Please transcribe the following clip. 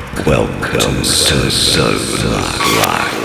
Welcome, welcome to Zone Life.